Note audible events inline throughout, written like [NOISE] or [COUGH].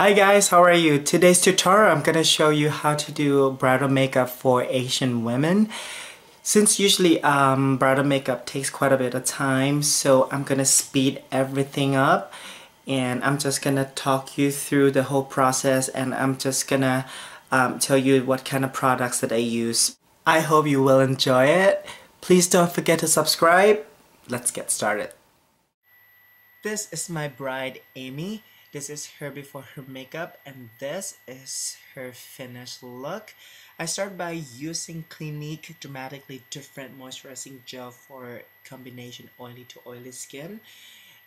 Hi guys, how are you? Today's tutorial I'm gonna show you how to do bridal makeup for Asian women. Since usually um, bridal makeup takes quite a bit of time, so I'm gonna speed everything up and I'm just gonna talk you through the whole process and I'm just gonna um, tell you what kind of products that I use. I hope you will enjoy it. Please don't forget to subscribe. Let's get started. This is my bride Amy. This is her before her makeup and this is her finished look. I start by using Clinique Dramatically Different Moisturizing Gel for combination oily to oily skin.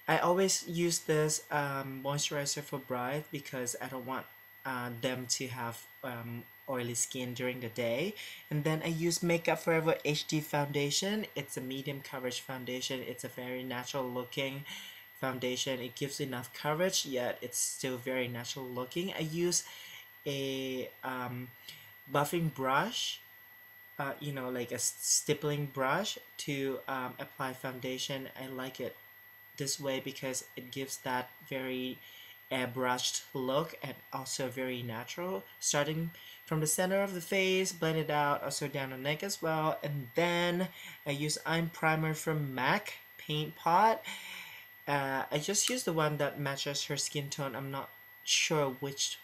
I always use this um, moisturizer for bride because I don't want uh, them to have um, oily skin during the day and then I use Makeup Forever HD foundation it's a medium coverage foundation it's a very natural looking foundation it gives enough coverage yet it's still very natural looking. I use a um, buffing brush uh, you know like a stippling brush to um, apply foundation. I like it this way because it gives that very airbrushed look and also very natural starting from the center of the face blend it out also down the neck as well. And then I use I'm primer from MAC paint pot uh, I just use the one that matches her skin tone. I'm not sure which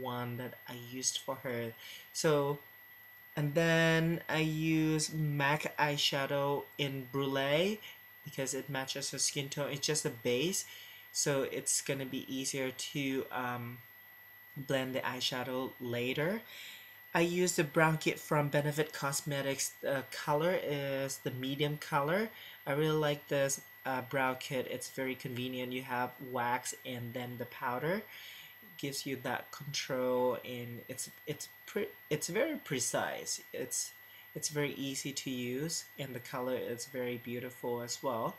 one that I used for her. So, and then I use MAC eyeshadow in Brule because it matches her skin tone. It's just a base, so it's gonna be easier to um, blend the eyeshadow later. I use the brown kit from Benefit Cosmetics. The color is the medium color. I really like this uh, brow kit it's very convenient. You have wax and then the powder. Gives you that control and it's it's pre it's very precise. It's it's very easy to use and the color is very beautiful as well.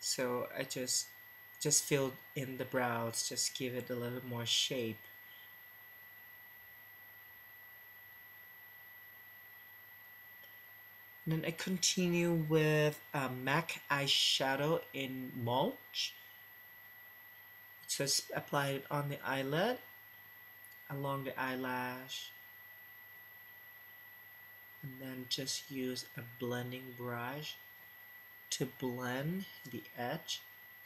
So I just just fill in the brows just give it a little more shape then I continue with uh, MAC eyeshadow in Mulch. Just apply it on the eyelid, along the eyelash, and then just use a blending brush to blend the edge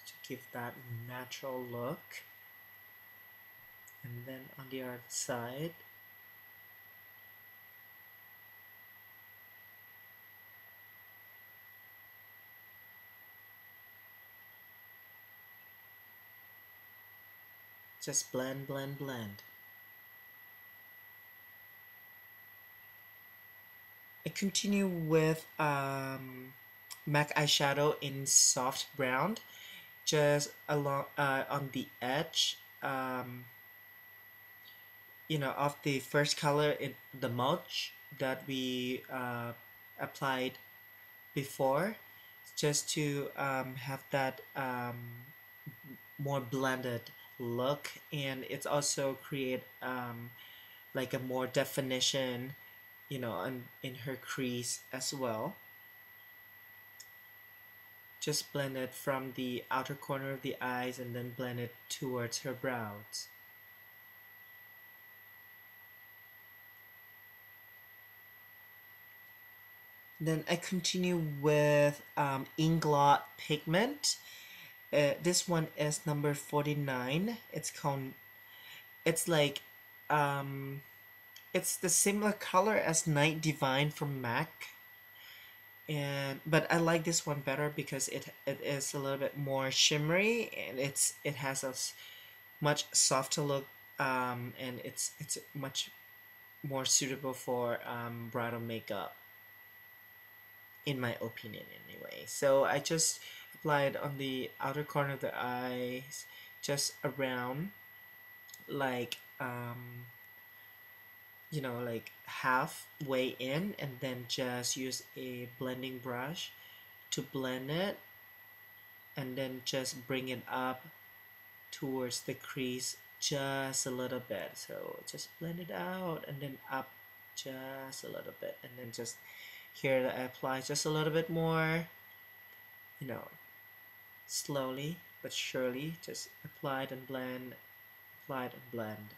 to give that natural look. And then on the other side, Just blend, blend, blend. I continue with um, MAC eyeshadow in soft brown, just along uh, on the edge, um, you know, of the first color in the mulch that we uh, applied before, just to um, have that um, more blended look and it's also create um, like a more definition you know in, in her crease as well. Just blend it from the outer corner of the eyes and then blend it towards her brows. Then I continue with um, Inglot pigment uh, this one is number 49 it's called it's like um it's the similar color as night divine from mac. And but i like this one better because it it is a little bit more shimmery and it's it has a much softer look um and it's it's much more suitable for um bridal makeup. In my opinion anyway. So i just apply it on the outer corner of the eyes just around like um, you know like halfway in and then just use a blending brush to blend it and then just bring it up towards the crease just a little bit. So just blend it out and then up just a little bit and then just here I apply just a little bit more you know slowly but surely just apply and blend apply and blend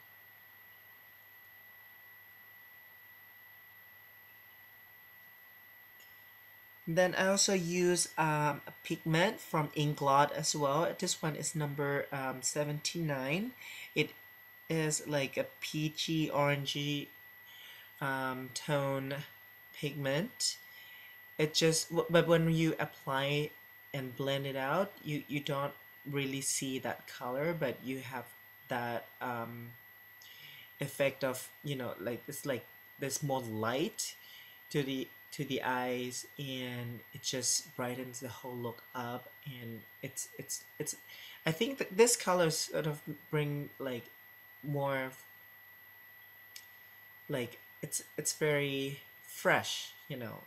Then I also use um, a pigment from Inglot as well. This one is number um, 79. It is like a peachy orangey um, tone pigment. It just, but when you apply and blend it out, you, you don't really see that color, but you have that um, effect of, you know, like it's like there's more light to the to the eyes and it just brightens the whole look up and it's it's it's I think that this color sort of bring like more like it's it's very fresh you know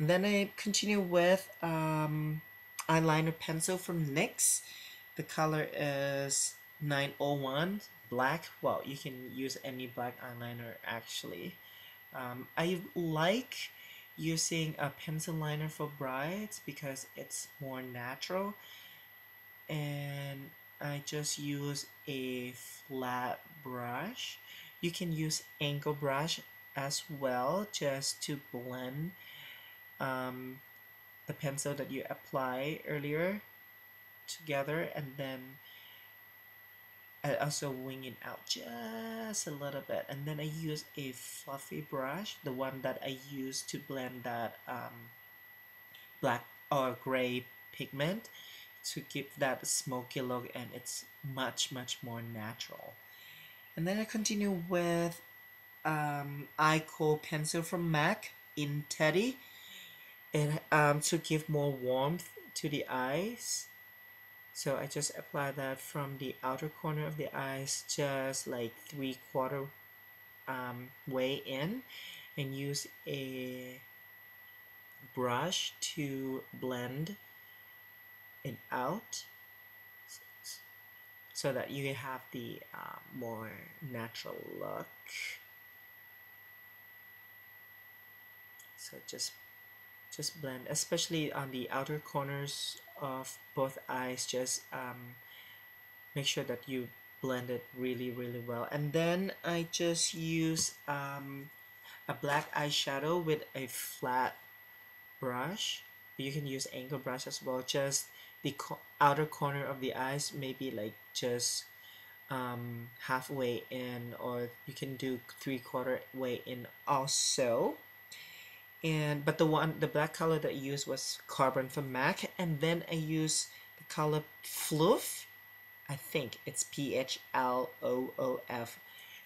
and then I continue with um, eyeliner pencil from NYX the color is 901 black. Well you can use any black eyeliner actually. Um, I like using a pencil liner for brides because it's more natural. And I just use a flat brush. You can use angle brush as well just to blend um, the pencil that you apply earlier together and then I also wing it out just a little bit. And then I use a fluffy brush the one that I use to blend that um, black or gray pigment to give that smoky look and it's much much more natural. And then I continue with um, Eye-Kohl pencil from MAC in Teddy and um, to give more warmth to the eyes. So I just apply that from the outer corner of the eyes just like three quarter um, way in and use a brush to blend it out so that you have the uh, more natural look. So just just blend especially on the outer corners of both eyes just um, make sure that you blend it really really well. And then I just use um, a black eyeshadow with a flat brush. You can use angle brush as well. Just the co outer corner of the eyes maybe like just um, halfway in or you can do three quarter way in also and but the one the black color that I used was carbon from MAC and then I use the color Phloof I think it's P-H-L-O-O-F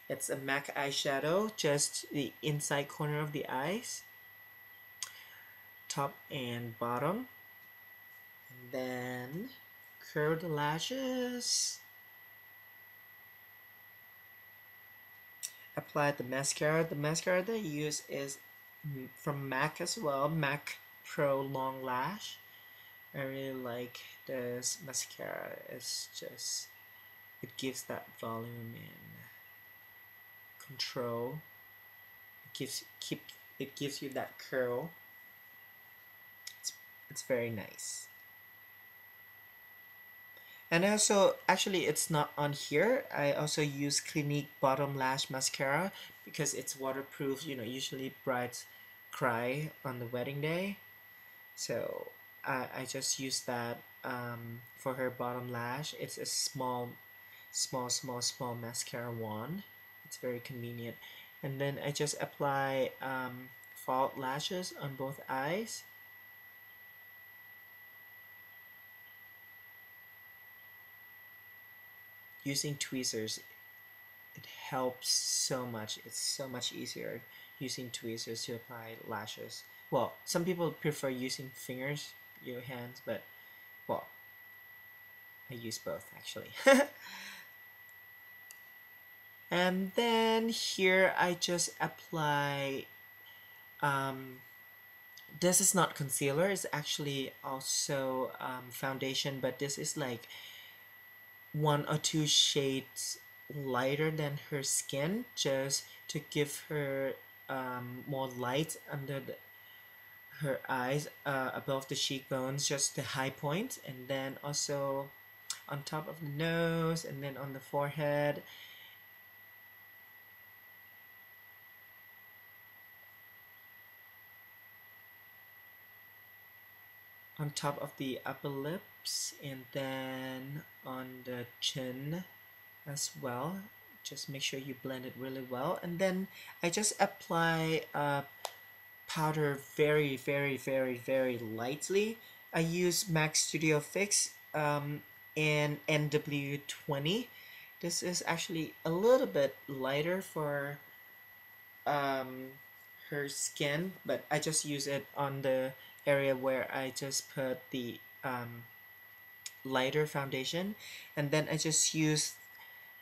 it's a MAC eyeshadow just the inside corner of the eyes top and bottom. And then curl the lashes. Apply the mascara. The mascara that I use is from MAC as well, MAC Pro Long Lash. I really like this mascara. It's just, it gives that volume and control. It gives keep it gives you that curl. It's it's very nice. And also, actually, it's not on here. I also use Clinique Bottom Lash Mascara because it's waterproof. You know, usually brides cry on the wedding day. So I, I just use that um, for her bottom lash. It's a small small small small mascara wand. It's very convenient. And then I just apply um, false lashes on both eyes. Using tweezers helps so much it's so much easier using tweezers to apply lashes. Well, some people prefer using fingers, your hands, but well, I use both actually. [LAUGHS] and then here I just apply um, this is not concealer it's actually also um, foundation but this is like one or two shades lighter than her skin just to give her um, more light under the her eyes uh, above the cheekbones, just the high point, and then also on top of the nose, and then on the forehead. On top of the upper lips, and then on the chin as well. Just make sure you blend it really well, and then I just apply uh, powder very, very, very, very lightly. I use MAC Studio Fix um, in NW20. This is actually a little bit lighter for um, her skin, but I just use it on the area where I just put the um, lighter foundation and then I just use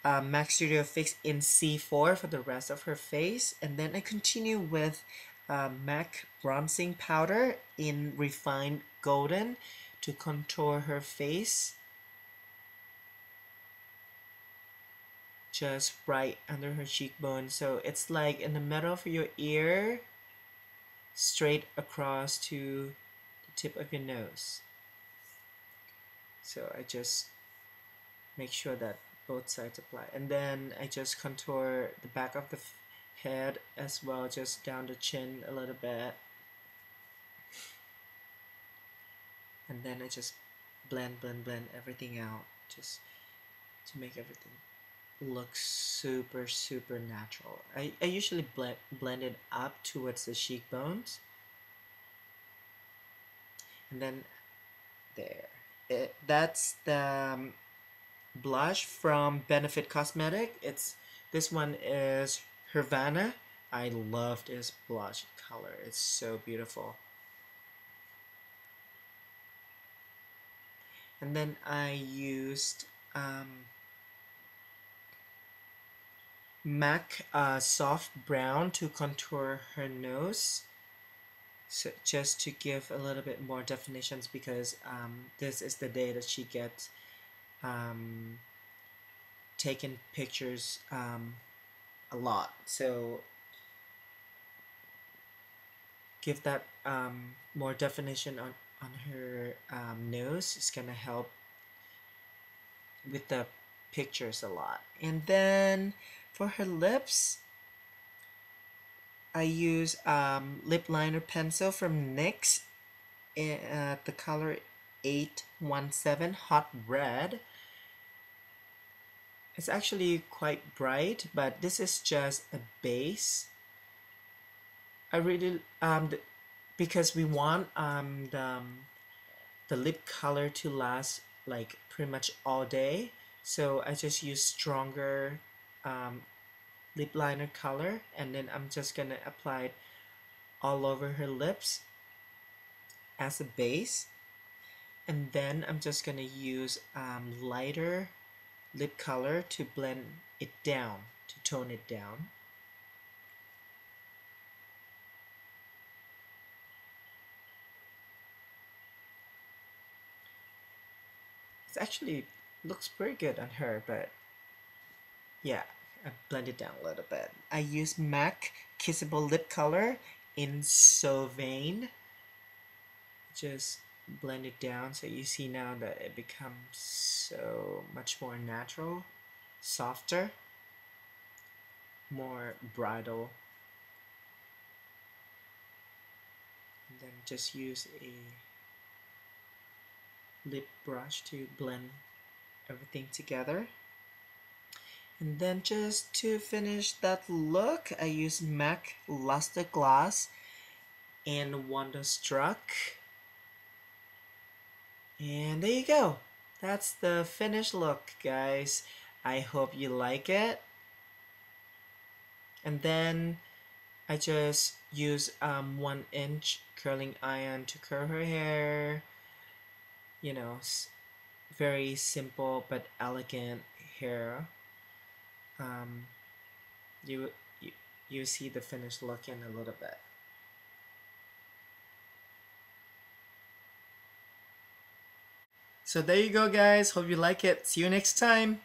uh, MAC Studio Fix in C4 for the rest of her face. And then I continue with uh, MAC bronzing powder in refined golden to contour her face. Just right under her cheekbone. So it's like in the middle of your ear straight across to the tip of your nose. So I just make sure that both sides apply and then I just contour the back of the head as well just down the chin a little bit. And then I just blend blend blend everything out just to make everything look super super natural. I, I usually blend, blend it up towards the cheekbones. And then there. It, that's the um, blush from Benefit Cosmetic it's this one is Hervana. I love this blush color. It's so beautiful. And then I used um, MAC uh, Soft Brown to contour her nose. So just to give a little bit more definitions because um, this is the day that she gets um, taken pictures um, a lot. So give that um, more definition on, on her um, nose. It's gonna help with the pictures a lot. And then for her lips, I use um, lip liner pencil from NYX uh, the color 817 Hot Red. It's actually quite bright, but this is just a base. I really, um, because we want um, the, um, the lip color to last like pretty much all day. So I just use stronger um, lip liner color and then I'm just gonna apply it all over her lips as a base and then I'm just gonna use um, lighter lip color to blend it down, to tone it down. It actually looks pretty good on her, but yeah, I blend it down a little bit. I use MAC Kissable Lip Color in So Vain. Just blend it down so you see now that it becomes so much more natural softer more bridal. And then just use a lip brush to blend everything together. And then just to finish that look I use MAC Luster Glass and Wonderstruck and there you go. That's the finished look, guys. I hope you like it. And then I just use um, one inch curling iron to curl her hair. You know, very simple but elegant hair. Um, you, you, you see the finished look in a little bit. So there you go guys. Hope you like it. See you next time.